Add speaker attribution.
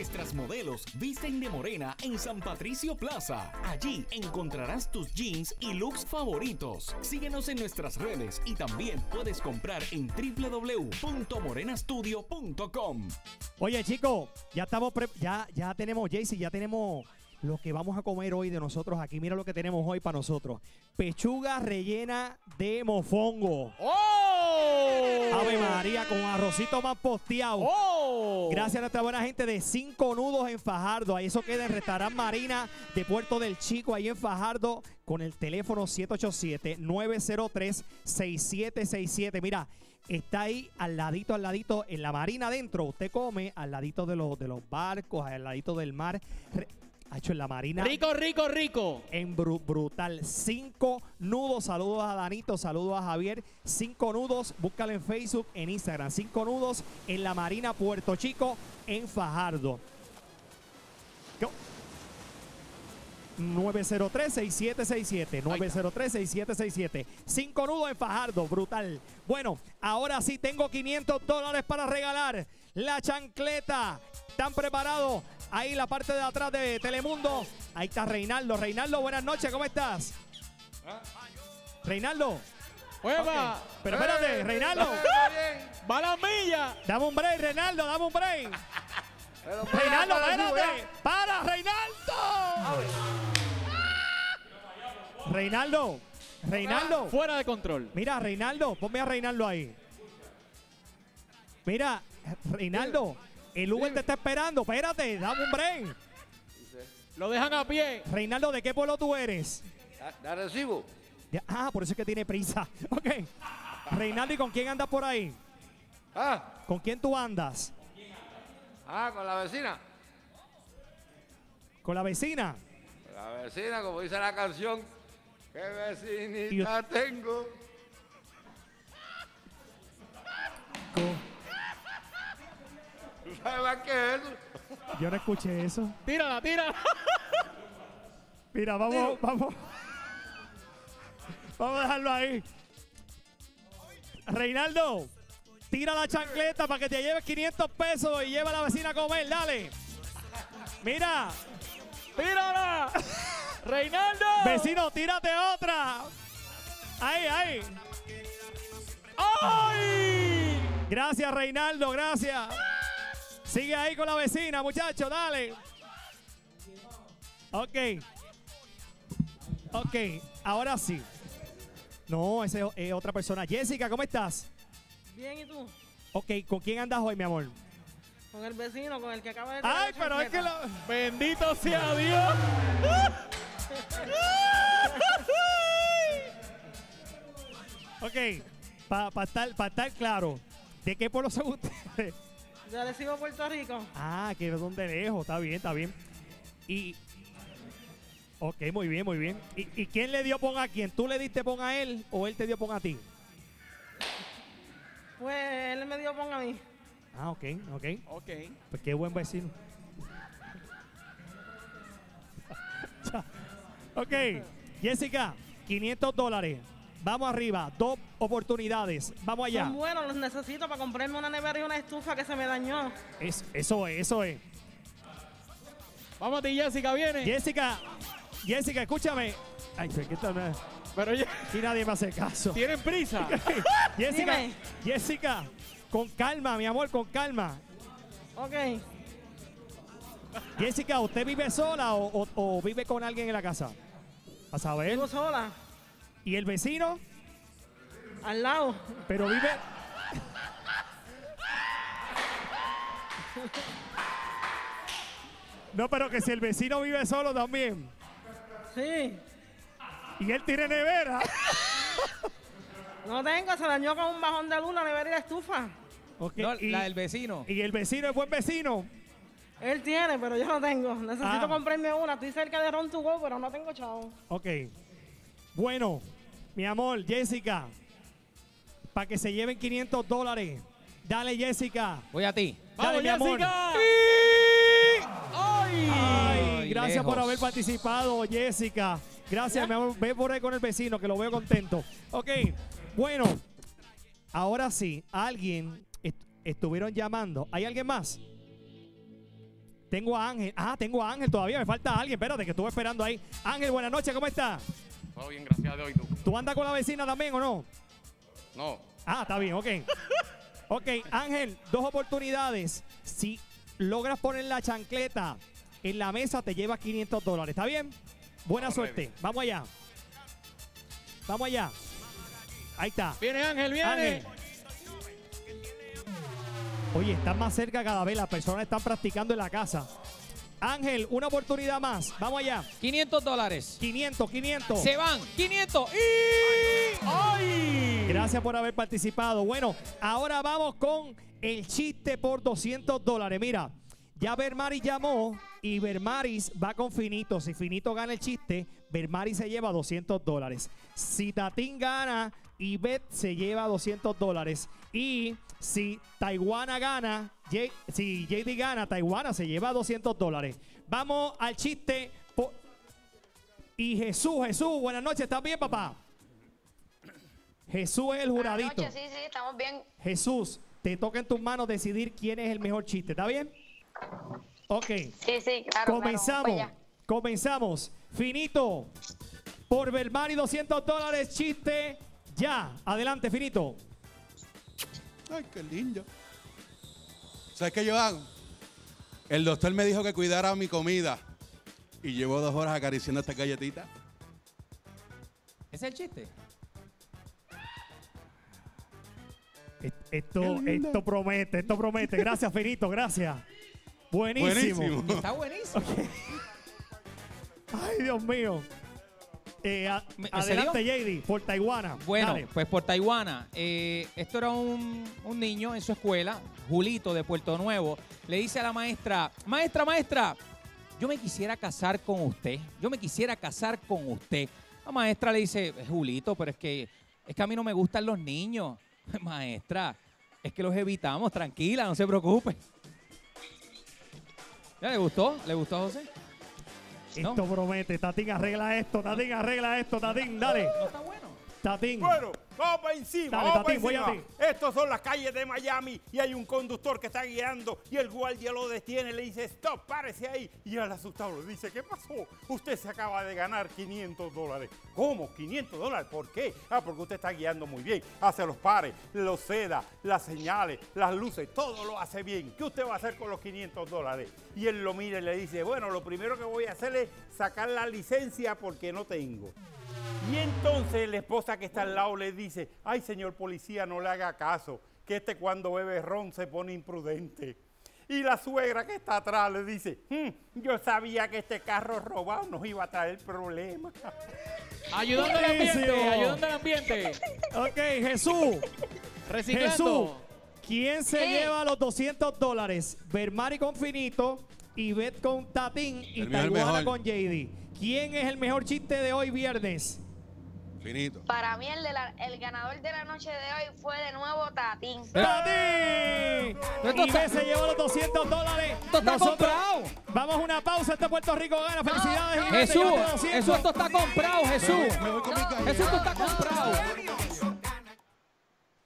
Speaker 1: Nuestras modelos visten de morena en San Patricio Plaza. Allí encontrarás tus jeans y looks favoritos. Síguenos en nuestras redes y también puedes comprar en www.morenastudio.com.
Speaker 2: Oye, chicos, ya estamos, pre- ya, ya tenemos, Jaycee, ya tenemos lo que vamos a comer hoy de nosotros aquí. Mira lo que tenemos hoy para nosotros. Pechuga rellena de mofongo.
Speaker 3: ¡Oh!
Speaker 2: Ave María, con arrocito más posteado.
Speaker 3: ¡Oh!
Speaker 2: Gracias a nuestra buena gente de Cinco Nudos en Fajardo. Ahí eso queda en Restaurant Marina de Puerto del Chico, ahí en Fajardo, con el teléfono 787-903-6767. Mira, está ahí al ladito, al ladito, en la marina adentro. Usted come al ladito de los, de los barcos, al ladito del mar. Ha hecho en la marina.
Speaker 3: Rico, rico, rico.
Speaker 2: En bru- brutal. Cinco nudos. Saludos a Danito, saludos a Javier. Cinco nudos. Búscalo en Facebook, en Instagram. Cinco nudos en la Marina Puerto Chico, en Fajardo. Go. 903-6767. 903-6767. Cinco nudos en Fajardo. Brutal. Bueno, ahora sí tengo 500 dólares para regalar. La chancleta. ¿Están preparados? Ahí la parte de atrás de Telemundo. Ahí está Reinaldo. Reinaldo, buenas noches. ¿Cómo estás? Reinaldo.
Speaker 3: ¡Hueva!
Speaker 2: Pero espérate, Reinaldo.
Speaker 3: ¡Va la milla!
Speaker 2: Dame un break, Reinaldo. Dame un break. Reinaldo, espérate. ¡Para, Reinaldo! Reinaldo. Reinaldo.
Speaker 3: Fuera de control.
Speaker 2: Mira, Reinaldo, ponme a Reinaldo ahí. Mira, Reinaldo, el Uber te está esperando. Espérate, dame un break.
Speaker 3: Lo dejan a pie.
Speaker 2: Reinaldo, ¿de qué pueblo tú eres?
Speaker 4: ¿La recibo?
Speaker 2: Ya- ah, por eso es que tiene prisa. Ok. Reinaldo, ¿y con quién andas por ahí?
Speaker 4: Ah,
Speaker 2: ¿Con quién tú andas?
Speaker 4: ah, con la vecina.
Speaker 2: ¿Con la vecina?
Speaker 4: La vecina, como dice la canción, qué vecinita tengo. Sabes eso?
Speaker 2: Yo no escuché eso.
Speaker 3: Tírala, tírala.
Speaker 2: Mira, vamos, vamos. Vamos a dejarlo ahí. Reinaldo, tira la chancleta para que te lleves 500 pesos y lleva a la vecina a comer, dale. Mira,
Speaker 3: ¡Tírala! ¡Reinaldo!
Speaker 2: vecino, tírate otra. Ahí, ahí.
Speaker 3: ¡Ay!
Speaker 2: Gracias, Reinaldo, gracias. Sigue ahí con la vecina, muchacho, dale. Ok. Ok, ahora sí. No, esa es es otra persona. Jessica, ¿cómo estás?
Speaker 5: Bien, ¿y tú?
Speaker 2: Ok, ¿con quién andas hoy, mi amor?
Speaker 5: Con el vecino, con el que acaba de...
Speaker 2: Ay,
Speaker 5: la
Speaker 2: pero es que lo...
Speaker 3: ¡Bendito sea Dios!
Speaker 2: Ok, para estar, pa estar claro, ¿de qué pueblo son ustedes?
Speaker 5: Ya le sigo a Puerto Rico.
Speaker 2: Ah, que es donde lejos, está bien, está bien. Y... Ok, muy bien, muy bien. ¿Y, y quién le dio pon a quién? ¿Tú le diste pon a él o él te dio pon a ti?
Speaker 5: Pues él me dio pon a mí.
Speaker 2: Ah, ok, ok.
Speaker 3: Ok.
Speaker 2: Pues qué buen vecino. ok, Jessica, 500 dólares. Vamos arriba, dos oportunidades. Vamos allá.
Speaker 5: Son buenos, los necesito para comprarme una nevera y una estufa que se me dañó.
Speaker 2: Es- eso es, eso es.
Speaker 3: Vamos a ti, Jessica, viene.
Speaker 2: Jessica, Jessica, escúchame. Ay, pues, ¿qué tal?
Speaker 3: Pero ya,
Speaker 2: Aquí nadie me hace caso.
Speaker 3: tienen prisa.
Speaker 2: Jessica,
Speaker 5: Dime.
Speaker 2: Jessica, con calma, mi amor, con calma.
Speaker 5: Ok.
Speaker 2: Jessica, ¿usted vive sola o, o- o vive con alguien en la casa? A saber.
Speaker 5: Vivo sola,
Speaker 2: ¿Y el vecino?
Speaker 5: al lado.
Speaker 2: Pero vive. No, pero que si el vecino vive solo también.
Speaker 5: Sí.
Speaker 2: Y él tiene nevera.
Speaker 5: No tengo, se dañó con un bajón de luz la nevera y la estufa.
Speaker 2: Ok,
Speaker 6: No,
Speaker 2: y,
Speaker 6: la del vecino.
Speaker 2: y el vecino es buen vecino.
Speaker 5: Él tiene, pero yo no tengo. Necesito
Speaker 2: Ah.
Speaker 5: comprarme una. Estoy cerca de Ron to Go, pero no tengo chavo.
Speaker 2: Ok. Bueno, mi amor, Jessica. Para que se lleven 500 dólares. Dale, Jessica.
Speaker 6: Voy a ti.
Speaker 2: Dale,
Speaker 3: ¡Vamos,
Speaker 2: mi amor.
Speaker 3: Jessica! ¡Ay!
Speaker 2: Ay,
Speaker 6: Ay,
Speaker 2: gracias por haber participado, Jessica. Gracias, mi amor. Ve por ahí con el vecino, que lo veo contento. Ok, bueno. Ahora sí, alguien est- estuvieron llamando. ¿Hay alguien más? Tengo a Ángel. Ah, tengo a Ángel todavía. Me falta alguien. Espérate, que estuve esperando ahí. Ángel, buenas noches. ¿Cómo estás?
Speaker 4: Todo bien, gracias a Dios. ¿Y tú?
Speaker 2: ¿Tú andas con la vecina también o no?
Speaker 4: No.
Speaker 2: Ah, está bien, ok. Ok, Ángel, dos oportunidades. Si logras poner la chancleta en la mesa, te llevas 500 dólares. ¿Está bien? Buena
Speaker 4: Vamos,
Speaker 2: suerte.
Speaker 4: ready.
Speaker 2: Vamos allá. Vamos allá. Ahí está.
Speaker 3: Viene Ángel, viene.
Speaker 2: Ángel. Oye, están más cerca cada vez. Las personas están practicando en la casa. Ángel, una oportunidad más. Vamos allá.
Speaker 6: 500 dólares.
Speaker 2: 500, 500.
Speaker 6: Se van. 500. ¡Y!
Speaker 3: ¡Ay!
Speaker 2: Gracias por haber participado. Bueno, ahora vamos con el chiste por 200 dólares. Mira, ya Bermaris llamó y Bermaris va con Finito. Si Finito gana el chiste, Bermaris se lleva 200 dólares. Si Tatín gana, Ivette se lleva 200 dólares. Y si Taiwana gana, J- si JD gana, Taiwana se lleva 200 dólares. Vamos al chiste. Y Jesús, Jesús, buenas noches. ¿Estás bien, papá? Jesús es el
Speaker 7: Buenas
Speaker 2: juradito.
Speaker 7: noches, sí, sí, estamos bien.
Speaker 2: Jesús, te toca en tus manos decidir quién es el mejor chiste. ¿Está bien? Ok.
Speaker 7: Sí, sí, claro.
Speaker 2: Comenzamos.
Speaker 7: Claro,
Speaker 2: Comenzamos. Finito. Por Belmari 200 dólares. Chiste. Ya. Adelante, Finito.
Speaker 8: Ay, qué lindo. ¿Sabes qué yo hago? El doctor me dijo que cuidara mi comida. Y llevo dos horas acariciando esta galletita.
Speaker 6: ¿Ese es el chiste?
Speaker 2: Es- Esto, esto promete, esto promete. Gracias, Finito. Gracias. Buenísimo.
Speaker 6: Está buenísimo.
Speaker 2: Ay, Dios mío. Eh, a-
Speaker 6: ¿Me- me
Speaker 2: adelante, JD, por Taiwana.
Speaker 6: Bueno,
Speaker 2: Dale.
Speaker 6: pues por Taiwana. eh, esto era un, un niño en su escuela, Julito de Puerto Nuevo. Le dice a la maestra, maestra, maestra, yo me quisiera casar con usted. Yo me quisiera casar con usted. La maestra le dice, Julito, pero es que, es que a mí no me gustan los niños. Maestra, es que los evitamos, tranquila, no se preocupe. ¿Ya le gustó? ¿Le gustó a José? ¿No?
Speaker 2: Esto promete. Tatín, arregla esto. Tatín, arregla esto. Tatín, dale.
Speaker 6: ¿No está bueno?
Speaker 2: Tatín.
Speaker 9: Bueno, vamos para encima,
Speaker 2: Dale,
Speaker 9: vamos para
Speaker 2: Tatín, voy a
Speaker 9: encima. Estas son las calles de Miami y hay un conductor que está guiando y el guardia lo detiene, le dice, stop, párese ahí. Y el asustado le dice, ¿qué pasó? Usted se acaba de ganar 500 dólares. ¿Cómo? ¿500 dólares? ¿Por qué? Ah, porque usted está guiando muy bien. Hace los pares, los seda, las señales, las luces, todo lo hace bien. ¿Qué usted va a hacer con los 500 dólares? Y él lo mira y le dice, bueno, lo primero que voy a hacer es sacar la licencia porque no tengo. Y entonces la esposa que está al lado le dice, ay señor policía, no le haga caso, que este cuando bebe ron se pone imprudente. Y la suegra que está atrás le dice, "Hmm, yo sabía que este carro robado nos iba a traer problemas.
Speaker 3: Ayudando al ambiente, ayudando al ambiente.
Speaker 2: Ok, Jesús.
Speaker 3: Reciclando.
Speaker 2: Jesús. ¿Quién se lleva los 200 dólares? Bermari con Finito, Ivette con Tatín y Taiwana con JD. ¿Quién es el mejor chiste de hoy viernes?
Speaker 8: Finito.
Speaker 7: Para mí el, de la- el ganador de la noche de hoy fue de nuevo Tatín.
Speaker 2: ¡Tatín! Ivette se llevó los 200 dólares.
Speaker 6: Esto está
Speaker 2: Nosotros
Speaker 6: comprado.
Speaker 2: Vamos a una pausa. Este Puerto Rico gana. Felicidades. Ivette,
Speaker 6: Jesús,
Speaker 2: llévate 200.
Speaker 6: Jesús, esto está comprado, Jesús.
Speaker 8: Me voy con mi galleta.
Speaker 6: Jesús, esto está comprado.